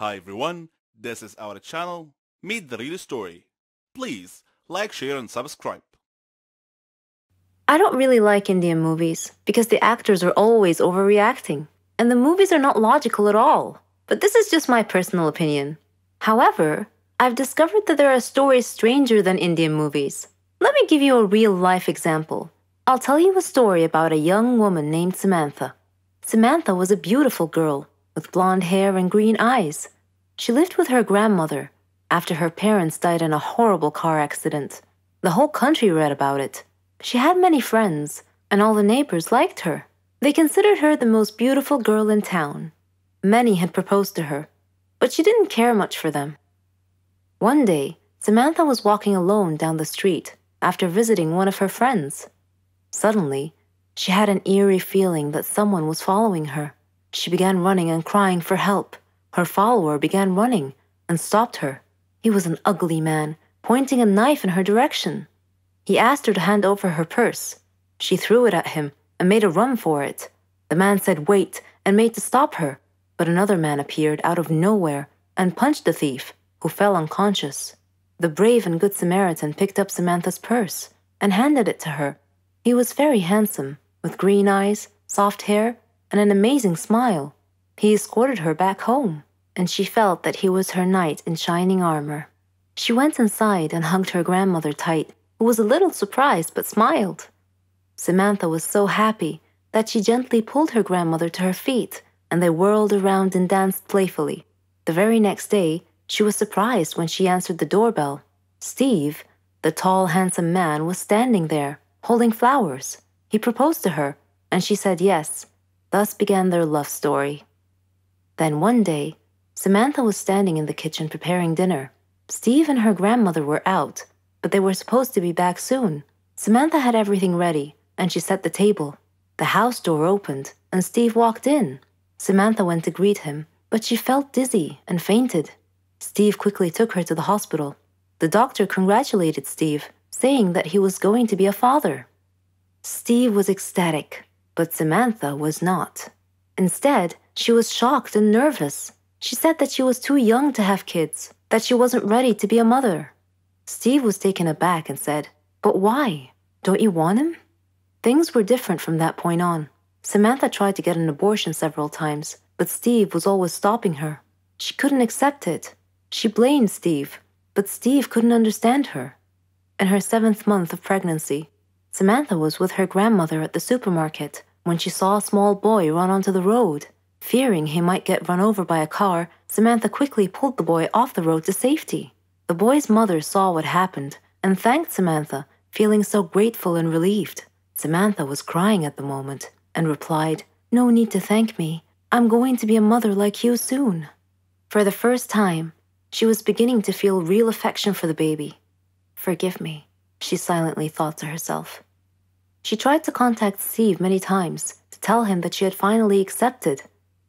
Hi everyone, this is our channel, Meet the Real Story. Please like, share and subscribe. I don't really like Indian movies because the actors are always overreacting and the movies are not logical at all. But this is just my personal opinion. However, I've discovered that there are stories stranger than Indian movies. Let me give you a real life example. I'll tell you a story about a young woman named Samantha. Samantha was a beautiful girl with blonde hair and green eyes. She lived with her grandmother after her parents died in a horrible car accident. The whole country read about it. She had many friends, and all the neighbors liked her. They considered her the most beautiful girl in town. Many had proposed to her, but she didn't care much for them. One day, Samantha was walking alone down the street after visiting one of her friends. Suddenly, she had an eerie feeling that someone was following her. She began running and crying for help. Her follower began running and stopped her. He was an ugly man, pointing a knife in her direction. He asked her to hand over her purse. She threw it at him and made a run for it. The man said, Wait, and made to stop her. But another man appeared out of nowhere and punched the thief, who fell unconscious. The brave and good Samaritan picked up Samantha's purse and handed it to her. He was very handsome, with green eyes, soft hair, and an amazing smile. He escorted her back home, and she felt that he was her knight in shining armor. She went inside and hugged her grandmother tight, who was a little surprised but smiled. Samantha was so happy that she gently pulled her grandmother to her feet, and they whirled around and danced playfully. The very next day, she was surprised when she answered the doorbell. Steve, the tall, handsome man, was standing there, holding flowers. He proposed to her, and she said yes. Thus began their love story. Then one day, Samantha was standing in the kitchen preparing dinner. Steve and her grandmother were out, but they were supposed to be back soon. Samantha had everything ready, and she set the table. The house door opened, and Steve walked in. Samantha went to greet him, but she felt dizzy and fainted. Steve quickly took her to the hospital. The doctor congratulated Steve, saying that he was going to be a father. Steve was ecstatic, but Samantha was not. Instead, she was shocked and nervous. She said that she was too young to have kids, that she wasn't ready to be a mother. Steve was taken aback and said, But why? Don't you want him? Things were different from that point on. Samantha tried to get an abortion several times, but Steve was always stopping her. She couldn't accept it. She blamed Steve, but Steve couldn't understand her. In her seventh month of pregnancy, Samantha was with her grandmother at the supermarket when she saw a small boy run onto the road. Fearing he might get run over by a car, Samantha quickly pulled the boy off the road to safety. The boy's mother saw what happened and thanked Samantha, feeling so grateful and relieved. Samantha was crying at the moment and replied, No need to thank me. I'm going to be a mother like you soon. For the first time, she was beginning to feel real affection for the baby. Forgive me, she silently thought to herself. She tried to contact Steve many times to tell him that she had finally accepted.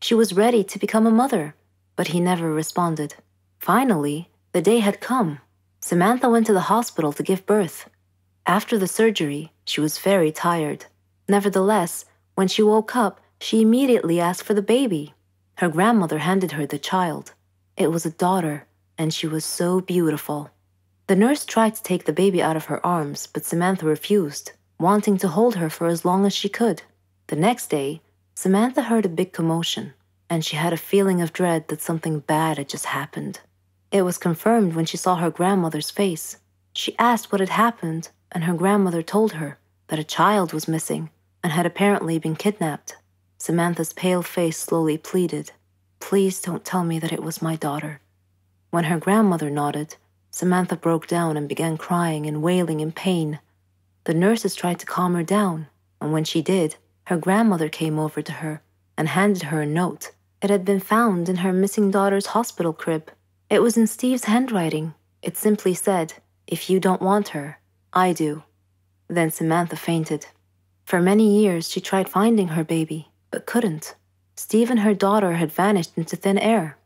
She was ready to become a mother, but he never responded. Finally, the day had come. Samantha went to the hospital to give birth. After the surgery, she was very tired. Nevertheless, when she woke up, she immediately asked for the baby. Her grandmother handed her the child. It was a daughter, and she was so beautiful. The nurse tried to take the baby out of her arms, but Samantha refused, wanting to hold her for as long as she could. The next day, Samantha heard a big commotion, and she had a feeling of dread that something bad had just happened. It was confirmed when she saw her grandmother's face. She asked what had happened, and her grandmother told her that a child was missing and had apparently been kidnapped. Samantha's pale face slowly pleaded, Please don't tell me that it was my daughter. When her grandmother nodded, Samantha broke down and began crying and wailing in pain. The nurses tried to calm her down, and when she did, her grandmother came over to her and handed her a note. It had been found in her missing daughter's hospital crib. It was in Steve's handwriting. It simply said, If you don't want her, I do. Then Samantha fainted. For many years, she tried finding her baby, but couldn't. Steve and her daughter had vanished into thin air.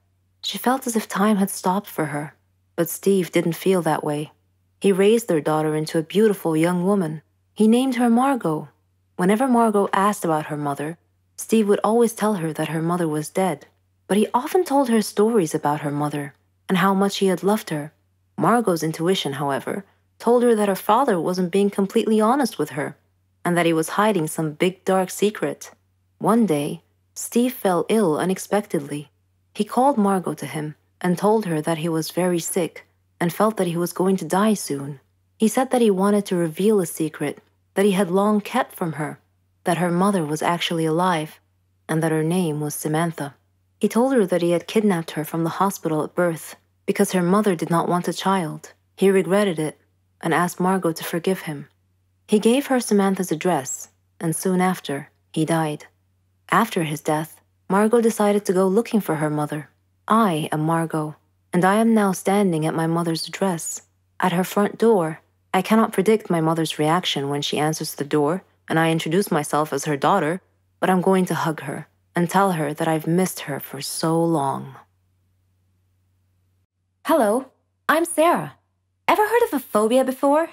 She felt as if time had stopped for her, but Steve didn't feel that way. He raised their daughter into a beautiful young woman. He named her Margot. Whenever Margot asked about her mother, Steve would always tell her that her mother was dead. but he often told her stories about her mother and how much he had loved her. Margot's intuition, however, told her that her father wasn't being completely honest with her and that he was hiding some big dark secret. One day, Steve fell ill unexpectedly. He called Margot to him and told her that he was very sick and felt that he was going to die soon. He said that he wanted to reveal a secret that he had long kept from her, that her mother was actually alive, and that her name was Samantha. He told her that he had kidnapped her from the hospital at birth because her mother did not want a child. He regretted it and asked Margot to forgive him. He gave her Samantha's address, and soon after, he died. After his death, Margot decided to go looking for her mother. I am Margot, and I am now standing at my mother's address. At her front door, I cannot predict my mother's reaction when she answers the door and I introduce myself as her daughter, but I'm going to hug her and tell her that I've missed her for so long. Hello, I'm Sarah. Ever heard of a phobia before?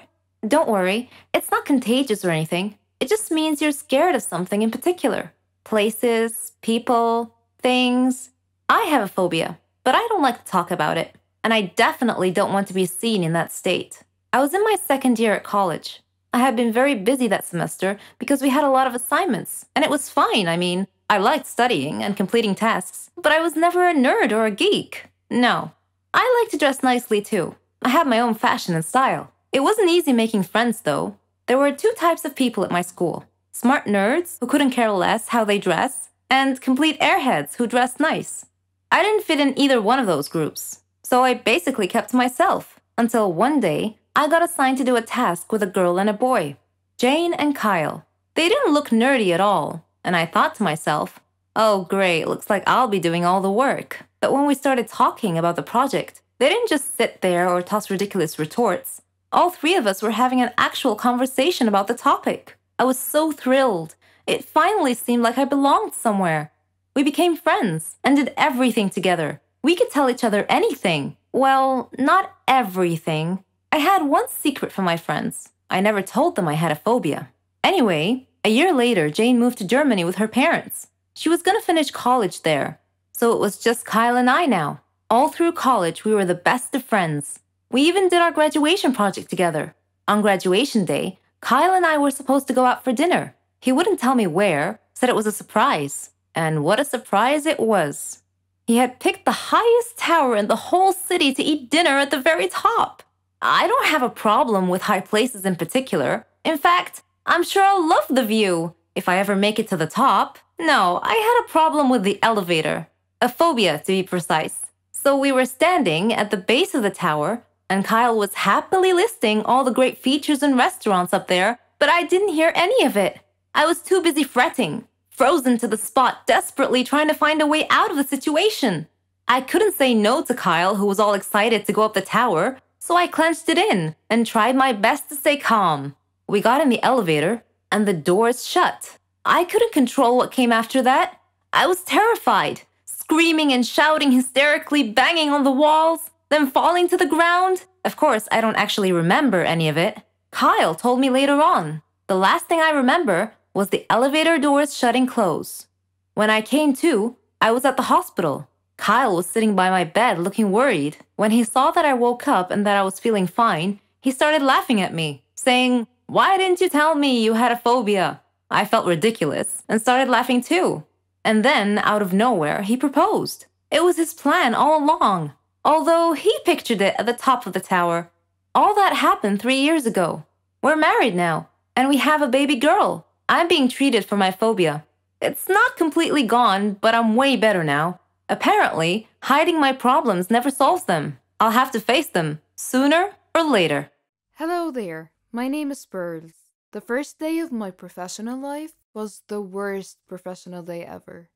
Don't worry, it's not contagious or anything. It just means you're scared of something in particular places, people, things. I have a phobia, but I don't like to talk about it, and I definitely don't want to be seen in that state. I was in my second year at college. I had been very busy that semester because we had a lot of assignments, and it was fine. I mean, I liked studying and completing tasks, but I was never a nerd or a geek. No. I like to dress nicely too. I have my own fashion and style. It wasn't easy making friends, though. There were two types of people at my school smart nerds who couldn't care less how they dress, and complete airheads who dressed nice. I didn't fit in either one of those groups, so I basically kept to myself until one day I got assigned to do a task with a girl and a boy, Jane and Kyle. They didn't look nerdy at all, and I thought to myself, oh, great, looks like I'll be doing all the work. But when we started talking about the project, they didn't just sit there or toss ridiculous retorts all three of us were having an actual conversation about the topic. I was so thrilled. It finally seemed like I belonged somewhere. We became friends and did everything together. We could tell each other anything. Well, not everything. I had one secret from my friends. I never told them I had a phobia. Anyway, a year later, Jane moved to Germany with her parents. She was going to finish college there. So it was just Kyle and I now. All through college, we were the best of friends. We even did our graduation project together. On graduation day, Kyle and I were supposed to go out for dinner. He wouldn't tell me where, said it was a surprise. And what a surprise it was. He had picked the highest tower in the whole city to eat dinner at the very top. I don't have a problem with high places in particular. In fact, I'm sure I'll love the view if I ever make it to the top. No, I had a problem with the elevator. A phobia, to be precise. So we were standing at the base of the tower and Kyle was happily listing all the great features and restaurants up there, but I didn't hear any of it. I was too busy fretting, frozen to the spot, desperately trying to find a way out of the situation. I couldn't say no to Kyle, who was all excited to go up the tower, so I clenched it in and tried my best to stay calm. We got in the elevator, and the doors shut. I couldn't control what came after that. I was terrified, screaming and shouting hysterically, banging on the walls then falling to the ground? Of course, I don't actually remember any of it. Kyle told me later on. The last thing I remember was the elevator doors shutting close. When I came to, I was at the hospital. Kyle was sitting by my bed looking worried. When he saw that I woke up and that I was feeling fine, he started laughing at me, saying, Why didn't you tell me you had a phobia? I felt ridiculous and started laughing too. And then, out of nowhere, he proposed. It was his plan all along although he pictured it at the top of the tower. All that happened three years ago. We're married now, and we have a baby girl. I'm being treated for my phobia. It's not completely gone, but I'm way better now. Apparently, hiding my problems never solves them. I'll have to face them, sooner or later. Hello there, my name is Pearls. The first day of my professional life was the worst professional day ever.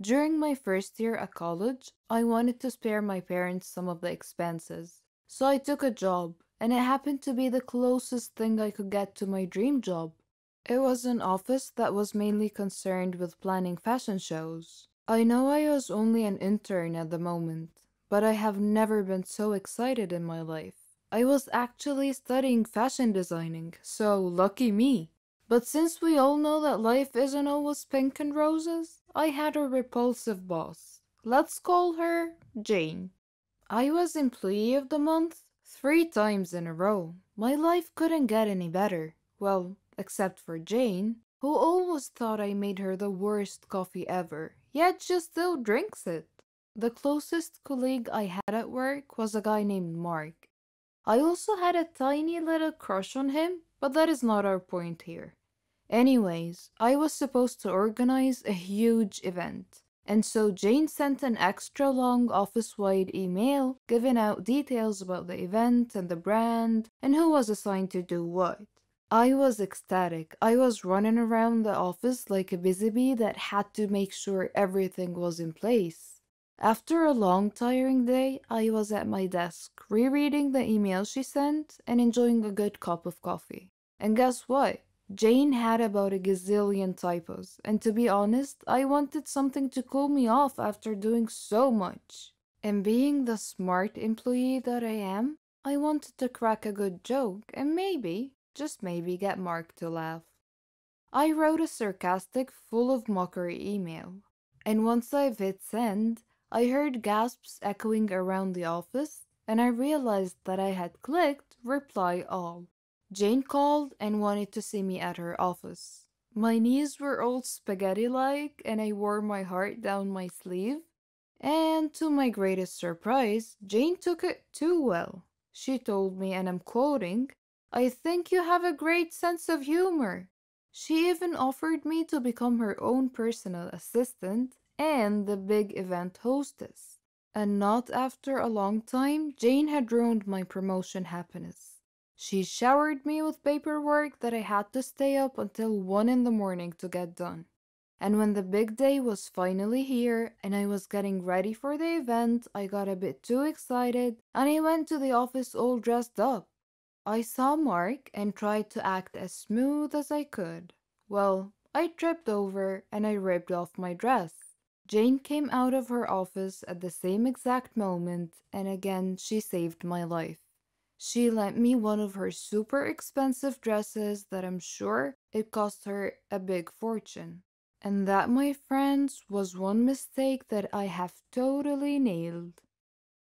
During my first year at college, I wanted to spare my parents some of the expenses. So I took a job, and it happened to be the closest thing I could get to my dream job. It was an office that was mainly concerned with planning fashion shows. I know I was only an intern at the moment, but I have never been so excited in my life. I was actually studying fashion designing, so lucky me. But since we all know that life isn't always pink and roses, I had a repulsive boss. Let's call her Jane. I was Employee of the Month three times in a row. My life couldn't get any better. Well, except for Jane, who always thought I made her the worst coffee ever, yet she still drinks it. The closest colleague I had at work was a guy named Mark. I also had a tiny little crush on him, but that is not our point here. Anyways, I was supposed to organize a huge event, and so Jane sent an extra long office wide email giving out details about the event and the brand and who was assigned to do what. I was ecstatic. I was running around the office like a busy bee that had to make sure everything was in place. After a long, tiring day, I was at my desk, rereading the email she sent and enjoying a good cup of coffee. And guess what? Jane had about a gazillion typos, and to be honest, I wanted something to cool me off after doing so much. And being the smart employee that I am, I wanted to crack a good joke and maybe, just maybe, get Mark to laugh. I wrote a sarcastic, full of mockery email, and once I've hit send, I heard gasps echoing around the office, and I realized that I had clicked reply all. Jane called and wanted to see me at her office. My knees were all spaghetti like, and I wore my heart down my sleeve. And to my greatest surprise, Jane took it too well. She told me, and I'm quoting, I think you have a great sense of humor. She even offered me to become her own personal assistant and the big event hostess. And not after a long time, Jane had ruined my promotion happiness. She showered me with paperwork that I had to stay up until 1 in the morning to get done. And when the big day was finally here and I was getting ready for the event, I got a bit too excited and I went to the office all dressed up. I saw Mark and tried to act as smooth as I could. Well, I tripped over and I ripped off my dress. Jane came out of her office at the same exact moment, and again she saved my life. She lent me one of her super expensive dresses that I'm sure it cost her a big fortune. And that, my friends, was one mistake that I have totally nailed.